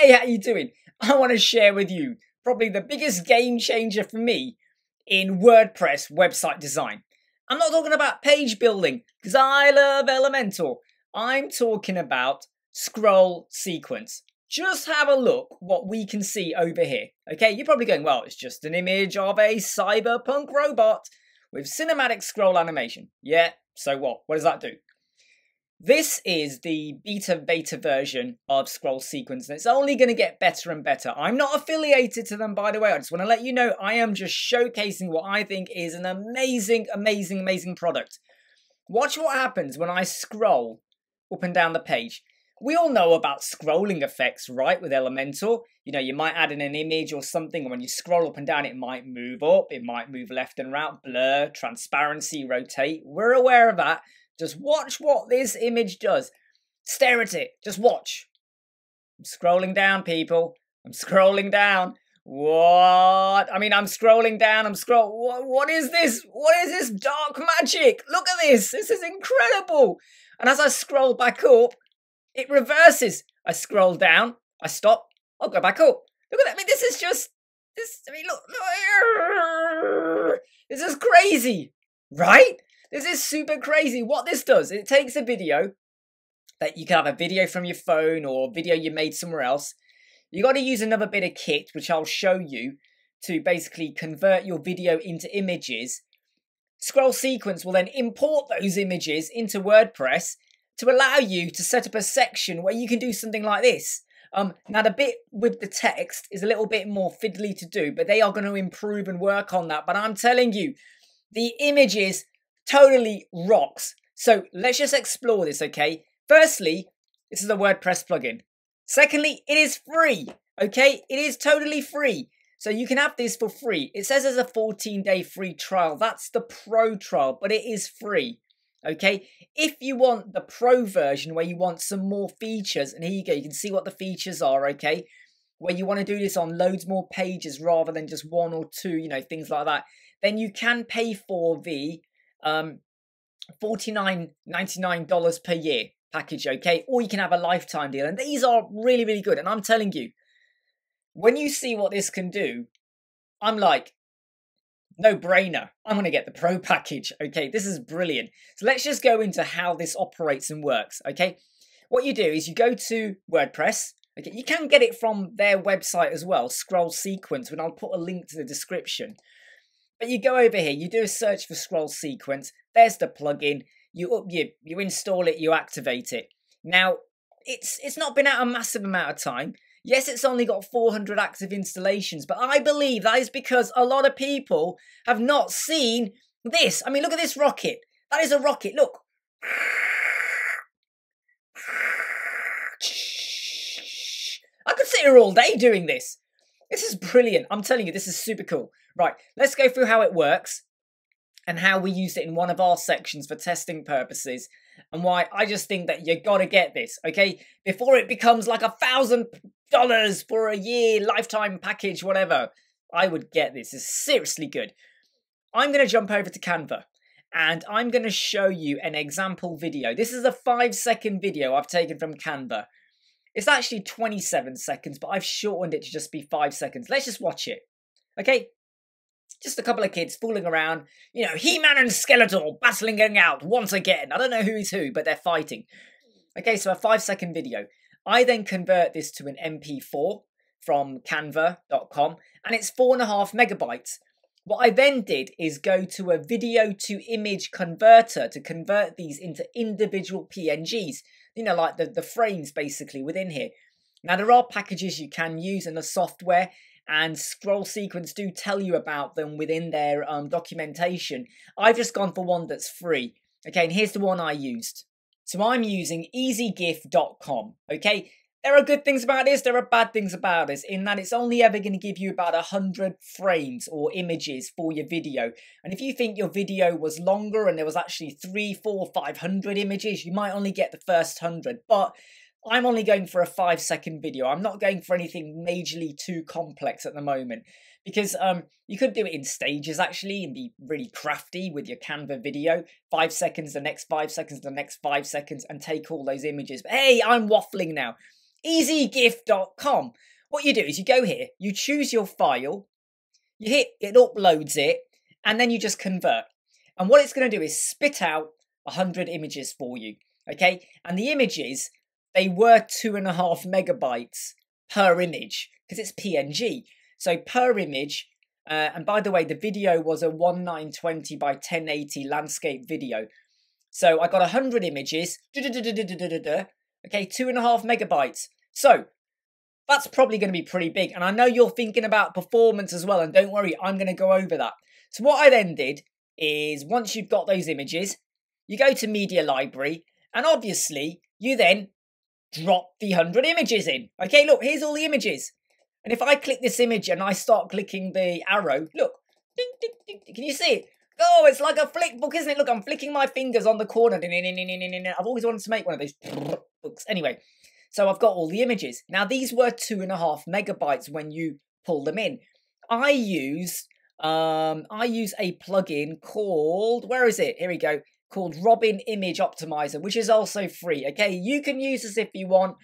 Hey, how you doing? I want to share with you probably the biggest game changer for me in WordPress website design. I'm not talking about page building because I love Elementor. I'm talking about scroll sequence. Just have a look what we can see over here. Okay, you're probably going, well, it's just an image of a cyberpunk robot with cinematic scroll animation. Yeah, so what? What does that do? This is the beta beta version of Scroll Sequence, and it's only going to get better and better. I'm not affiliated to them, by the way. I just want to let you know I am just showcasing what I think is an amazing, amazing, amazing product. Watch what happens when I scroll up and down the page. We all know about scrolling effects, right, with Elementor. You know, you might add in an image or something, and when you scroll up and down, it might move up, it might move left and right, blur, transparency, rotate. We're aware of that. Just watch what this image does. Stare at it. Just watch. I'm scrolling down, people. I'm scrolling down. What? I mean, I'm scrolling down. I'm scroll. What, what is this? What is this dark magic? Look at this. This is incredible. And as I scroll back up, it reverses. I scroll down. I stop. I'll go back up. Look at that. I mean, this is just this. I mean, look. look this is crazy, right? This is super crazy. What this does, it takes a video that you can have a video from your phone or video you made somewhere else. You got to use another bit of kit, which I'll show you, to basically convert your video into images. Scroll Sequence will then import those images into WordPress to allow you to set up a section where you can do something like this. Um, now the bit with the text is a little bit more fiddly to do, but they are going to improve and work on that. But I'm telling you, the images totally rocks. So let's just explore this, okay? Firstly, this is a WordPress plugin. Secondly, it is free, okay? It is totally free. So you can have this for free. It says there's a 14 day free trial. That's the pro trial, but it is free. Okay, if you want the pro version where you want some more features, and here you go, you can see what the features are, okay, where you want to do this on loads more pages rather than just one or two, you know, things like that, then you can pay for the um, $49.99 per year package, okay? Or you can have a lifetime deal. And these are really, really good. And I'm telling you, when you see what this can do, I'm like, no brainer. I'm going to get the pro package, okay? This is brilliant. So let's just go into how this operates and works, okay? What you do is you go to WordPress. Okay, you can get it from their website as well, Scroll Sequence, and I'll put a link to the description. But you go over here, you do a search for scroll sequence. There's the plugin. You up you you install it, you activate it. Now it's it's not been out a massive amount of time. Yes, it's only got 400 active installations, but I believe that is because a lot of people have not seen this. I mean, look at this rocket. That is a rocket. Look. I could sit here all day doing this. This is brilliant. I'm telling you, this is super cool. Right, let's go through how it works and how we used it in one of our sections for testing purposes and why I just think that you gotta get this, okay? Before it becomes like a thousand dollars for a year, lifetime package, whatever. I would get this. It's seriously good. I'm gonna jump over to Canva and I'm gonna show you an example video. This is a five second video I've taken from Canva. It's actually 27 seconds, but I've shortened it to just be five seconds. Let's just watch it. Okay, just a couple of kids fooling around. You know, He-Man and Skeletor battling out once again. I don't know who is who, but they're fighting. Okay, so a five second video. I then convert this to an MP4 from canva.com and it's four and a half megabytes. What I then did is go to a video to image converter to convert these into individual PNGs. You know, like the, the frames basically within here. Now, there are packages you can use in the software and Scroll Sequence do tell you about them within their um, documentation. I've just gone for one that's free. Okay, and here's the one I used. So I'm using ezgif.com. Okay, there are good things about this, there are bad things about this, in that it's only ever going to give you about 100 frames or images for your video. And if you think your video was longer and there was actually three, four, 500 images, you might only get the first 100. But I'm only going for a five second video. I'm not going for anything majorly too complex at the moment because um, you could do it in stages actually and be really crafty with your Canva video. Five seconds, the next five seconds, the next five seconds, and take all those images. But hey, I'm waffling now. ezgif.com. What you do is you go here, you choose your file, you hit, it uploads it, and then you just convert. And what it's going to do is spit out 100 images for you. Okay, and the images, they were two and a half megabytes per image because it's PNG. So per image, uh, and by the way, the video was a 1920 by 1080 landscape video. So I got 100 images, okay, two and a half megabytes. So that's probably going to be pretty big. And I know you're thinking about performance as well. And don't worry, I'm going to go over that. So what I then did is once you've got those images, you go to media library and obviously you then drop the 100 images in. Okay, look, here's all the images. And if I click this image and I start clicking the arrow, look, ding, ding, ding, can you see it? Oh, it's like a flick book, isn't it? Look, I'm flicking my fingers on the corner. I've always wanted to make one of those books. Anyway, so I've got all the images. Now, these were two and a half megabytes when you pull them in. I use um, I use a plugin called, where is it? Here we go, called Robin Image Optimizer, which is also free. Okay, you can use this if you want.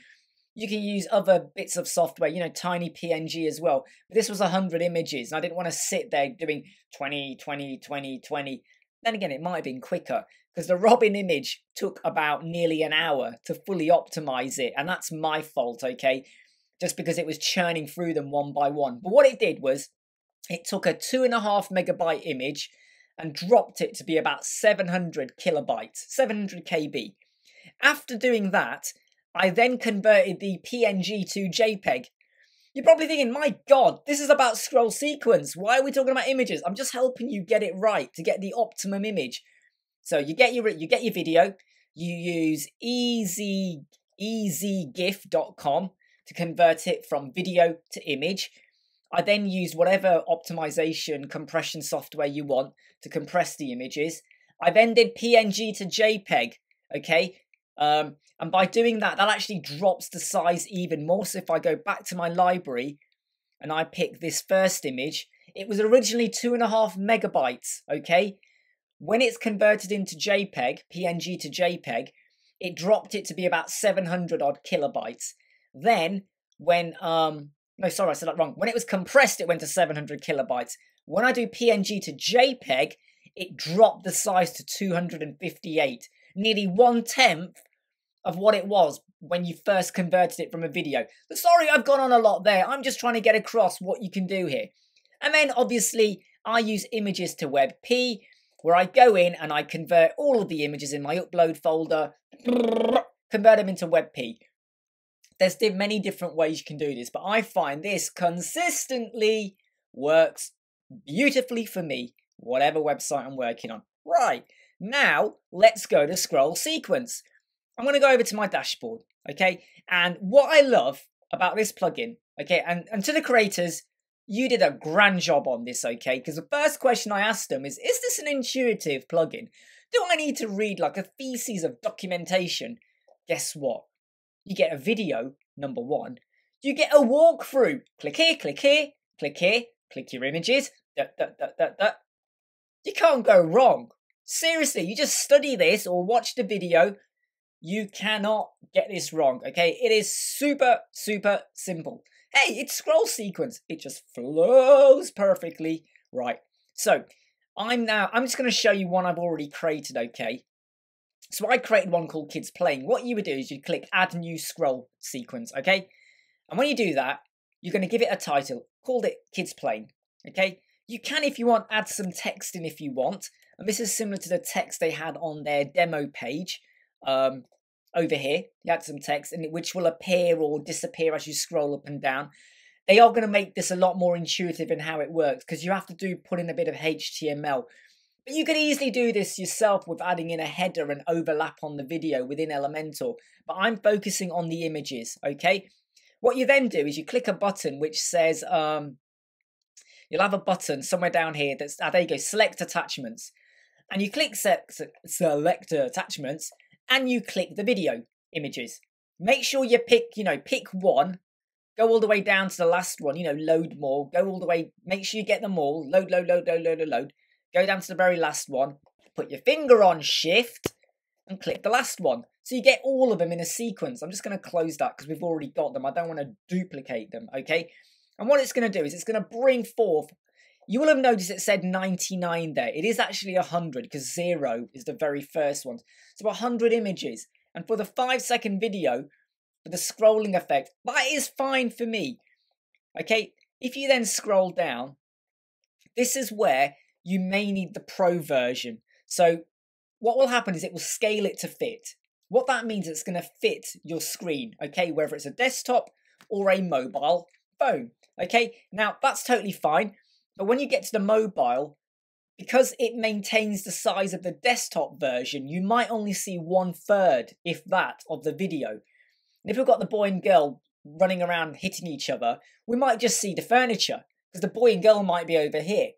You can use other bits of software, you know, tiny PNG as well. But this was 100 images, and I didn't want to sit there doing 20, 20, 20, 20. Then again, it might have been quicker because the Robin image took about nearly an hour to fully optimize it, and that's my fault, okay? Just because it was churning through them one by one. But what it did was it took a two and a half megabyte image and dropped it to be about 700 kilobytes, 700 KB. After doing that, I then converted the PNG to JPEG. You're probably thinking, my god, this is about scroll sequence. Why are we talking about images? I'm just helping you get it right to get the optimum image. So you get your you get your video, you use easy ezgif.com to convert it from video to image. I then use whatever optimization compression software you want to compress the images. I then did PNG to JPEG, okay? Um, and by doing that, that actually drops the size even more. So if I go back to my library and I pick this first image, it was originally two and a half megabytes, okay? When it's converted into JPEG, PNG to JPEG, it dropped it to be about 700 odd kilobytes. Then, when um, no, sorry, I said that wrong. When it was compressed, it went to 700 kilobytes. When I do PNG to JPEG, it dropped the size to 258, nearly one tenth of what it was when you first converted it from a video. But sorry, I've gone on a lot there. I'm just trying to get across what you can do here. And then obviously, I use images to WebP, where I go in and I convert all of the images in my upload folder, convert them into WebP. There's many different ways you can do this, but I find this consistently works beautifully for me, whatever website I'm working on. Right, now let's go to scroll sequence. I'm going to go over to my dashboard, okay? And what I love about this plugin, okay, and, and to the creators, you did a grand job on this, okay? Because the first question I asked them is, is this an intuitive plugin? Do I need to read like a thesis of documentation? Guess what? You get a video, number one. You get a walkthrough. Click here, click here, click here, click your images. You can't go wrong. Seriously, you just study this or watch the video. You cannot get this wrong, okay? It is super, super simple. Hey, it's scroll sequence. It just flows perfectly. Right. So, I'm now, I'm just going to show you one I've already created, okay? So I created one called Kids Playing. What you would do is you'd click Add New Scroll Sequence, okay? And when you do that, you're going to give it a title. Called it Kids Playing, okay? You can, if you want, add some text in if you want. And this is similar to the text they had on their demo page um, over here. You add some text, and which will appear or disappear as you scroll up and down. They are going to make this a lot more intuitive in how it works because you have to do put in a bit of HTML but you could easily do this yourself with adding in a header and overlap on the video within Elementor. But I'm focusing on the images, okay? What you then do is you click a button which says, um, you'll have a button somewhere down here that's, ah, there you go, select attachments. And you click se select attachments and you click the video images. Make sure you pick, you know, pick one, go all the way down to the last one, you know, load more, go all the way, make sure you get them all, load, load, load, load, load, load, load Go down to the very last one. Put your finger on shift. and click the last one. So you get all of them in a sequence. I'm just going to close that because we've already got them. I don't want to duplicate them, okay? And what it's going to do is it's going to bring forth, you will have noticed it said 99 there. It is actually 100 because zero is the very first one. So 100 images. And for the five second video, for the scrolling effect, that is fine for me. Okay, if you then scroll down, this is where you may need the pro version. So what will happen is it will scale it to fit. What that means is it's going to fit your screen, okay, whether it's a desktop or a mobile phone, okay? Now, that's totally fine, but when you get to the mobile, because it maintains the size of the desktop version, you might only see one third, if that, of the video. And if we've got the boy and girl running around hitting each other, we might just see the furniture, because the boy and girl might be over here.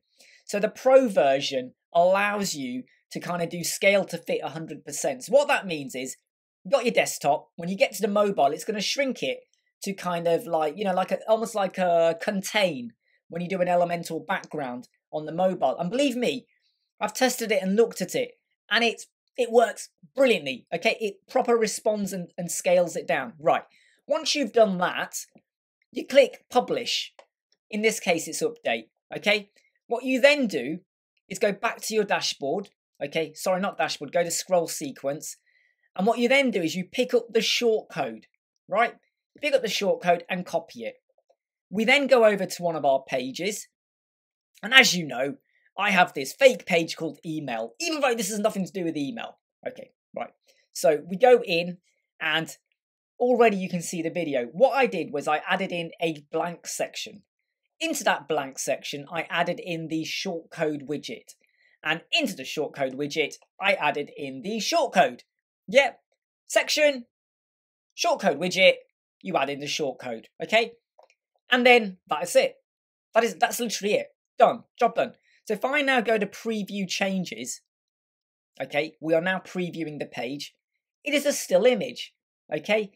So the Pro version allows you to kind of do scale to fit 100%. So what that means is you've got your desktop. When you get to the mobile, it's going to shrink it to kind of like, you know, like a, almost like a contain when you do an Elementor background on the mobile. And believe me, I've tested it and looked at it and it it works brilliantly. Okay, it proper responds and, and scales it down. Right. Once you've done that, you click publish. In this case, it's update. Okay. What you then do is go back to your dashboard Okay, sorry, not dashboard, go to scroll sequence. And what you then do is you pick up the short code, right? Pick up the short code and copy it. We then go over to one of our pages. And as you know, I have this fake page called email, even though this has nothing to do with email. Okay, right. So we go in and already you can see the video. What I did was I added in a blank section. Into that blank section, I added in the shortcode widget and into the shortcode widget, I added in the shortcode. Yep, section, shortcode widget, you add in the shortcode, okay? And then that's it. That is that's literally it. Done. Job done. So if I now go to preview changes, okay, we are now previewing the page. It is a still image, okay?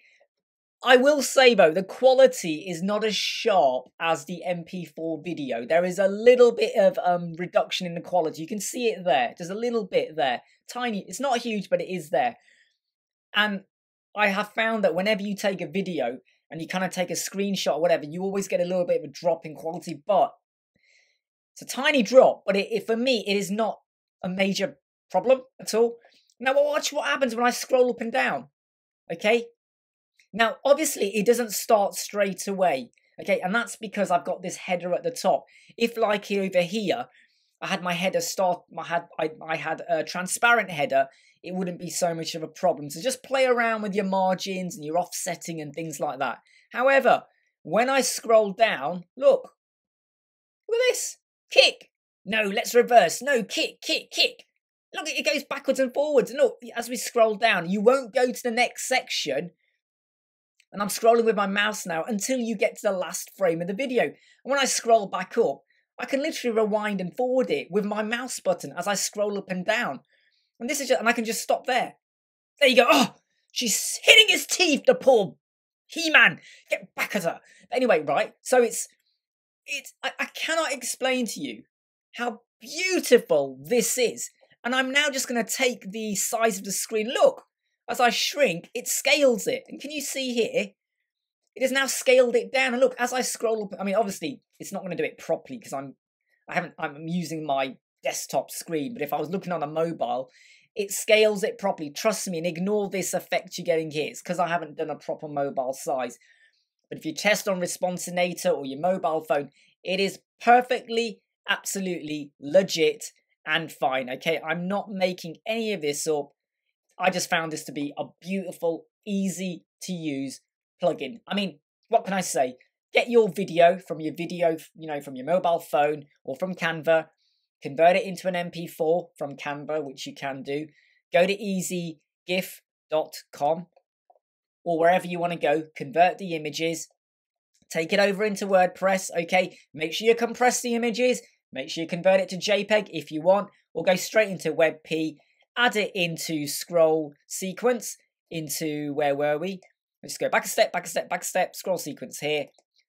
I will say though, the quality is not as sharp as the MP4 video. There is a little bit of um, reduction in the quality. You can see it there. There's a little bit there. Tiny. It's not huge, but it is there. And I have found that whenever you take a video and you kind of take a screenshot or whatever, you always get a little bit of a drop in quality. But it's a tiny drop, but it, it, for me, it is not a major problem at all. Now watch what happens when I scroll up and down. Okay, now, obviously, it doesn't start straight away. Okay, and that's because I've got this header at the top. If, like over here, I had my header start, I had I, I had a transparent header, it wouldn't be so much of a problem. So just play around with your margins and your offsetting and things like that. However, when I scroll down, look, look at this, kick. No, let's reverse. No, kick, kick, kick. Look, it goes backwards and forwards. And look, as we scroll down, you won't go to the next section and I'm scrolling with my mouse now until you get to the last frame of the video. And when I scroll back up, I can literally rewind and forward it with my mouse button as I scroll up and down. And this is just, and I can just stop there. There you go. Oh, she's hitting his teeth, the poor He-Man. Get back at her. Anyway, right. So it's, it's, I, I cannot explain to you how beautiful this is. And I'm now just going to take the size of the screen. Look, as I shrink, it scales it. And can you see here? It has now scaled it down. And look, as I scroll up, I mean, obviously, it's not going to do it properly because I'm, I haven't, I'm using my desktop screen. But if I was looking on a mobile, it scales it properly. Trust me, and ignore this effect you're getting here. It's because I haven't done a proper mobile size. But if you test on Responsinator or your mobile phone, it is perfectly, absolutely legit and fine. Okay, I'm not making any of this up. I just found this to be a beautiful, easy to use plugin. I mean, what can I say? Get your video from your video, you know, from your mobile phone or from Canva, convert it into an MP4 from Canva, which you can do. Go to ezgif.com or wherever you want to go, convert the images, take it over into WordPress, okay? Make sure you compress the images, make sure you convert it to JPEG if you want, or go straight into WebP add it into scroll sequence, into where were we? Let's go back a step, back a step, back a step, scroll sequence here.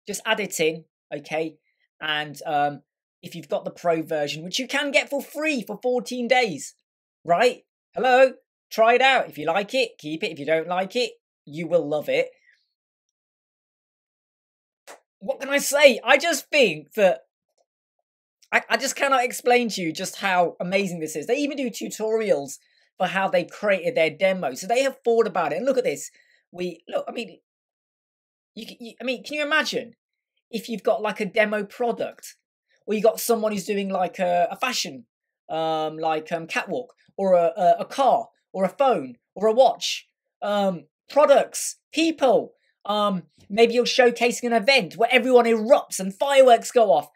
Just add it in, okay? And um, if you've got the pro version, which you can get for free for 14 days, right? Hello? Try it out. If you like it, keep it. If you don't like it, you will love it. What can I say? I just think that I, I just cannot explain to you just how amazing this is. They even do tutorials for how they created their demo. So they have thought about it. And look at this. We look. I mean, you, you I mean, can you imagine if you've got like a demo product, or you got someone who's doing like a, a fashion, um, like um, catwalk, or a, a, a car, or a phone, or a watch, um, products, people. Um, maybe you're showcasing an event where everyone erupts and fireworks go off.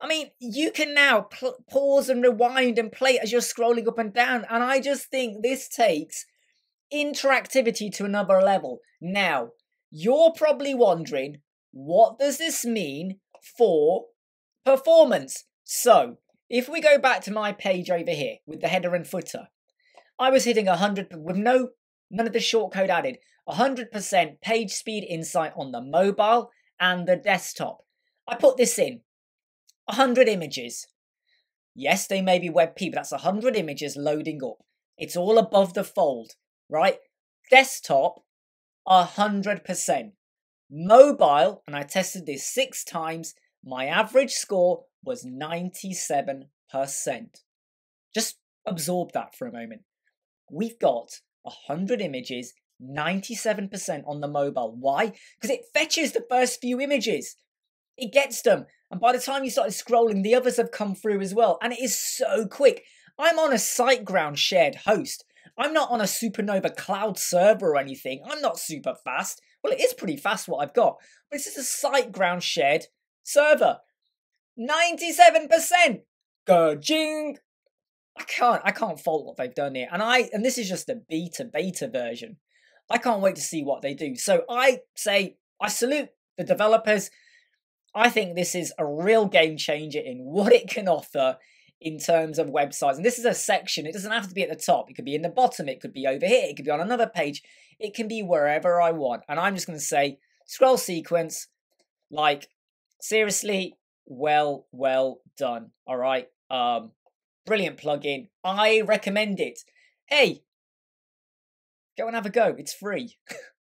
I mean, you can now pl- pause and rewind and play as you're scrolling up and down. And I just think this takes interactivity to another level. Now, you're probably wondering, what does this mean for performance? So, if we go back to my page over here with the header and footer, I was hitting 100 with no none of the shortcode added. 100% page speed insight on the mobile and the desktop. I put this in 100 images. Yes, they may be WebP, but that's 100 images loading up. It's all above the fold, right? Desktop, 100%. Mobile, and I tested this six times, my average score was 97%. Just absorb that for a moment. We've got 100 images, 97% on the mobile. Why? Because it fetches the first few images. It gets them. And by the time you started scrolling, the others have come through as well. And it is so quick. I'm on a SiteGround shared host. I'm not on a Supernova cloud server or anything. I'm not super fast. Well, it is pretty fast what I've got. But this is a SiteGround shared server. 97%! Go-jing! I can't I can't fault what they've done here. And I and this is just a beta beta version. I can't wait to see what they do. So I say I salute the developers. I think this is a real game changer in what it can offer in terms of websites. And this is a section, it doesn't have to be at the top. It could be in the bottom, it could be over here, it could be on another page, it can be wherever I want. And I'm just going to say scroll sequence, like, seriously, well, well done. All right. Um, brilliant plugin. I recommend it. Hey, go and have a go. It's free.